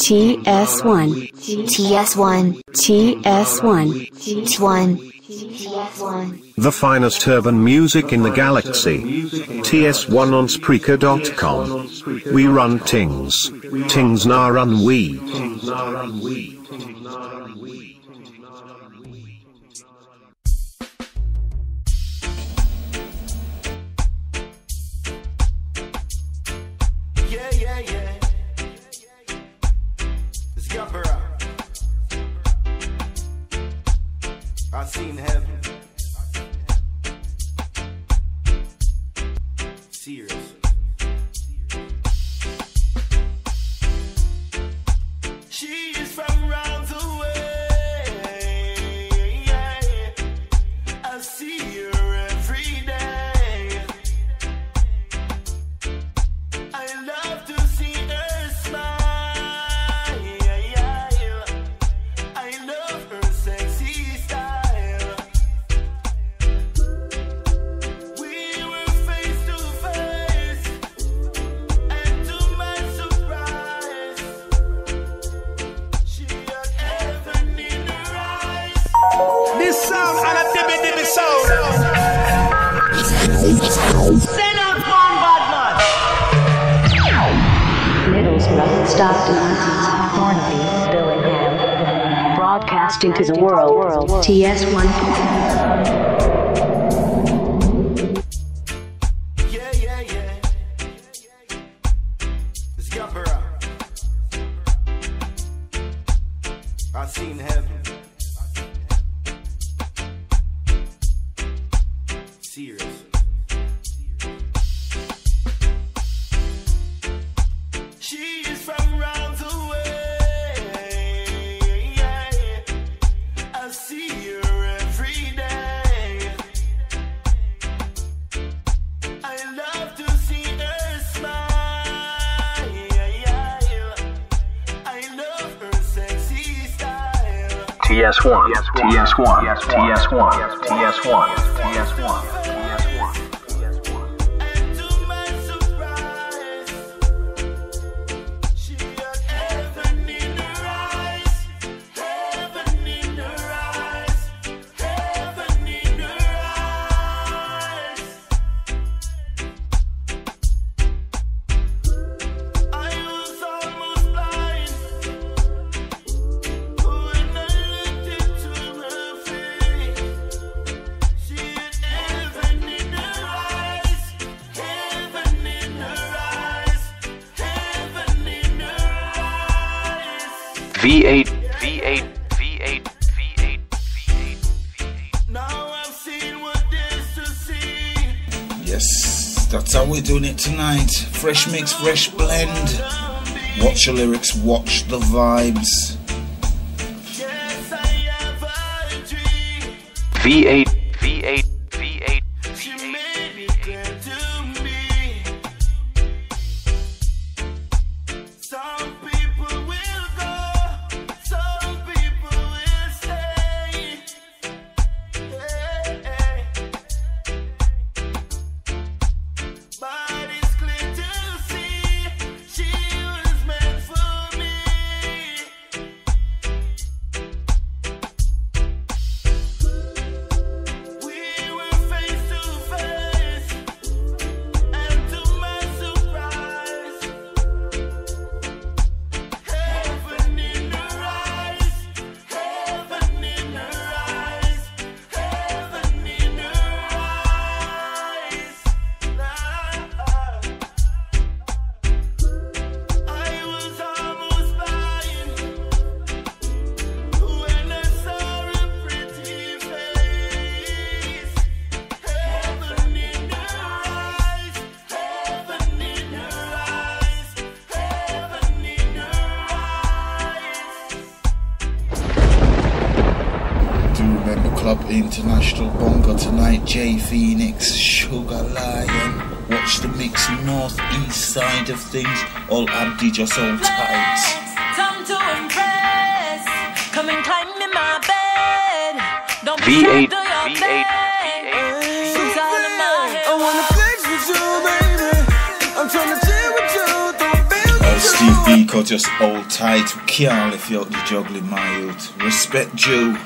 TS1 TS1 TS1 TS1 The finest urban music in the galaxy. TS1 on Spreaker.com. We run things. Things na run we. Send out Bombardment! Middlesbrough, Stockton, Thornaby, Billingham. Broadcasting to the world, TS1. serious. TS1, TS1, TS1, TS1, TS1, TS1. V8, V8, V8, V8, V8, V8. Now I've seen what there's to see. Yes, that's how we're doing it tonight. Fresh mix, fresh blend. Watch the lyrics, watch the vibes. V8, V8. tonight. Jay Phoenix, Sugar Lion. Watch the mix, north east side of things. All Abdi just all tight. V8, V8. Steve B, just hold tight. Kial, if you're juggling my youth. Respect you.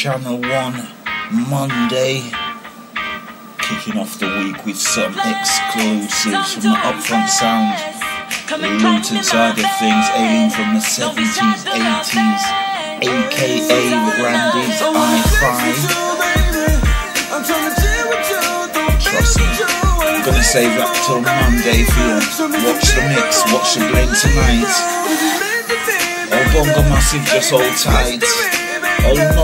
Channel 1 Monday. Kicking off the week with some exclusives from the Upfront Sound, the Luton side of things, alien from the 70s, 80s, aka Randy's I5. Trust me, I'm gonna save that till Monday for you. Watch the mix, watch the blend tonight. Oh, Bongo Massive, just hold tight.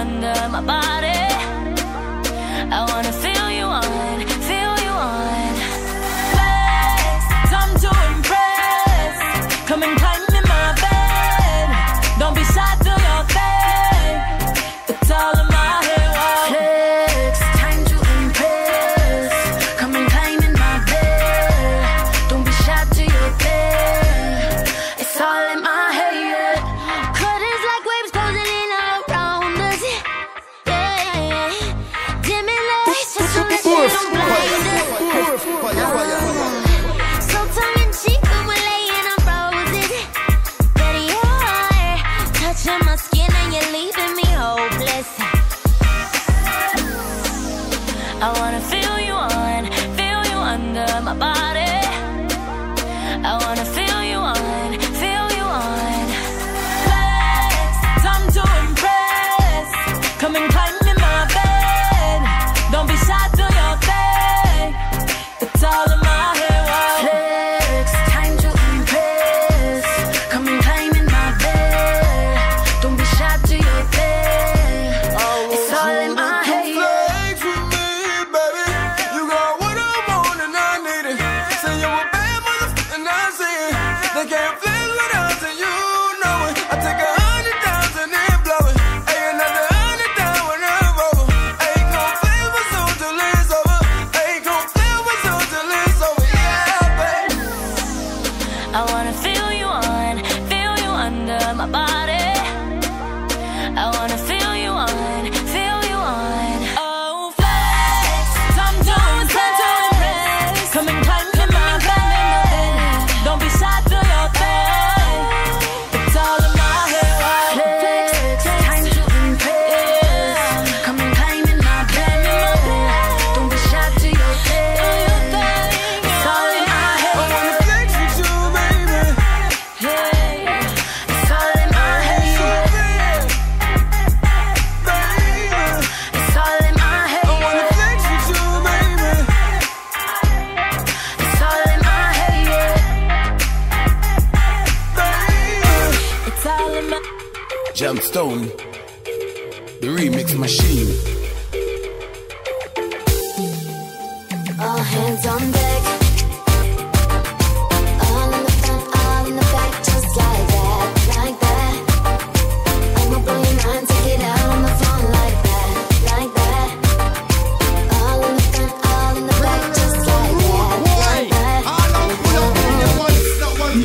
under my body. I wanna can't. Stone, the remix machine.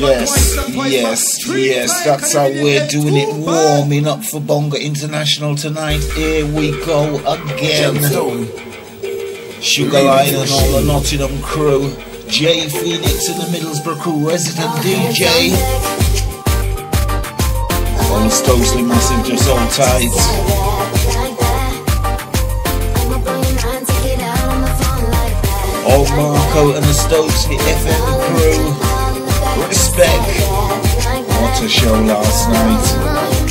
Yes, yes, yes. That's how we're doing it. Warming up for Bonga International tonight. Here we go again. Sugar Lion and all the Nottingham crew. Jay Phoenix and the Middlesbrough crew, resident DJ. On the totally massive, on tight. Old Marco and the Stokes, FM crew. Respect. What a show last night.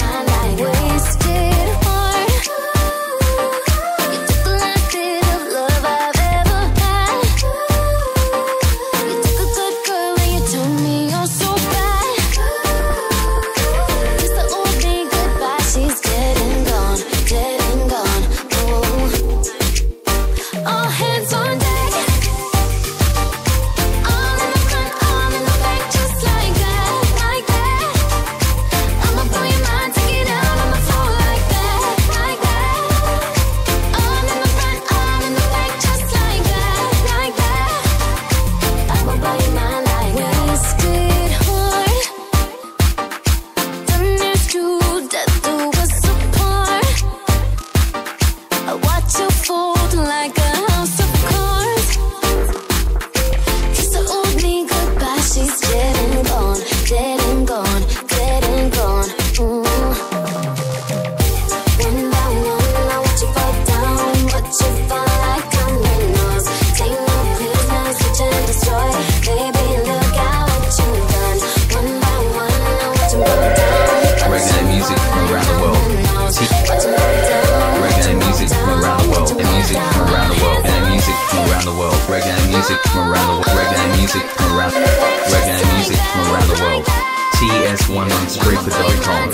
On Spreaker.com.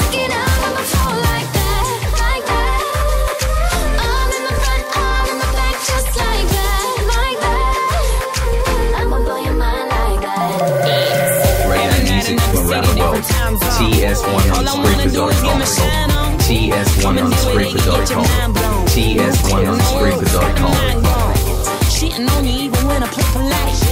Reggae music from around the world. TS1 on Spreaker.com. TS1 on Spreaker.com. TS1 on Spreaker.com. Shitting on you even when I play polite.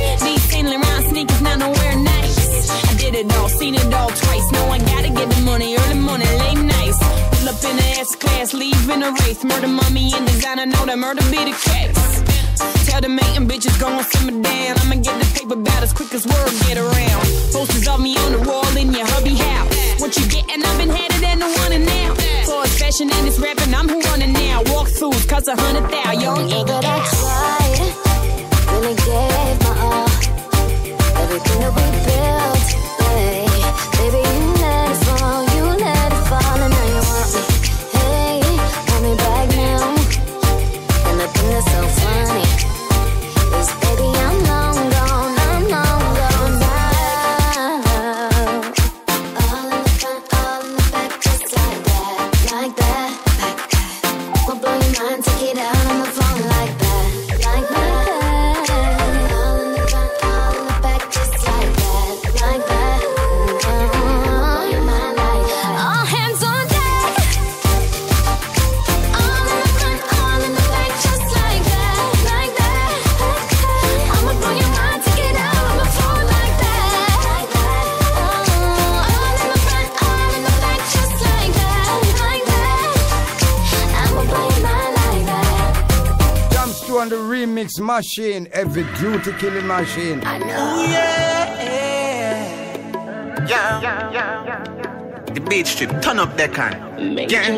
Did it all, seen it all twice. Know I gotta get the money, early morning, late nights. Pull up in the S class, leave in a race. Murder mommy and designer, know that murder be the case. Tell the mating bitches gon' simmer down. I'ma get the paper about as quick as word get around. Posters of me on the wall in your hubby house. What you getting? I've been headed and the one and now. For it's fashion and it's rapping, I'm who running now. Walk throughs, cause a hundred thou, young eagle. that I tried, really gave my all. Everything that we built, machine, every duty killing machine. I know. Oh, yeah, yeah, yeah. The beach strip, turn up the can. Yeah.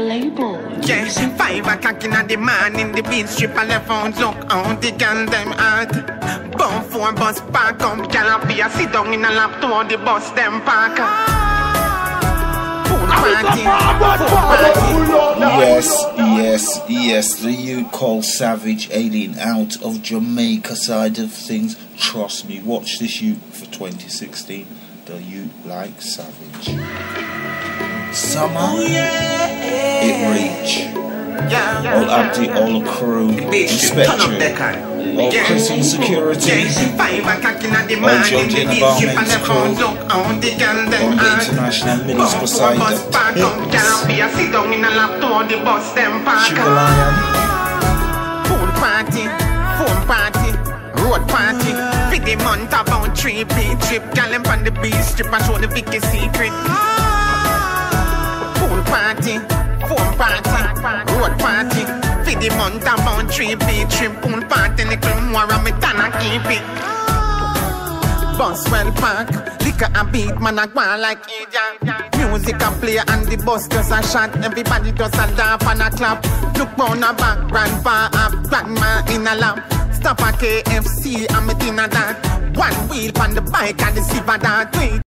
Yeah, five o'clock in the morning, the beach strip, I left on look on the gun them out. Bum four bus park up, girl up here, sit down in a lap to the bus them park. Pool party, pool party. Yes, yes, yes. The youth called Savage alien out of Jamaica side of things. Trust me, watch this youth for 2016. The youth like Savage. Summer, oh, it reach. All Abdi, all the crew, respect you. All prison security, Yeah, five o'clock in the all morning, Georgia the beach environment crew, on look out the gun all the international ministers beside bus park up, girl the up here, sit down in a lap to the bus them park. Sugar Lion. Pool party, phone party, road party. For the month about three beach trip, gal them on the beach strip and show the Vicky secret. Pool party, phone party, road party. For the month about three beach trip, pool party, little more of me than I keep it. Bus well park, liquor a beat, man a go like idiot. Music a play and the bus just a shot. Everybody just a laugh and a clap. Look round a back, grandpa up, grandma in a lap. Stop a KFC, I'm a dinner that. One wheel on the bike and the silver that.